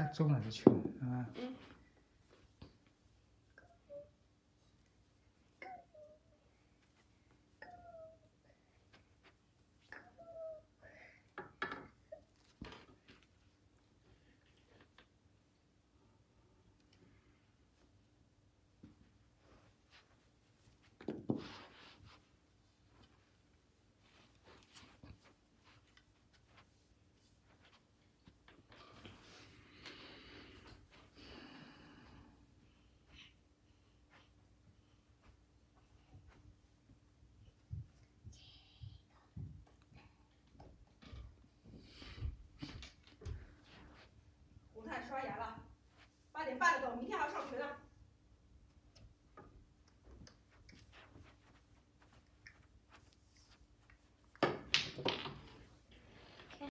它重了的球啊。嗯。办了，我明天还要上学呢。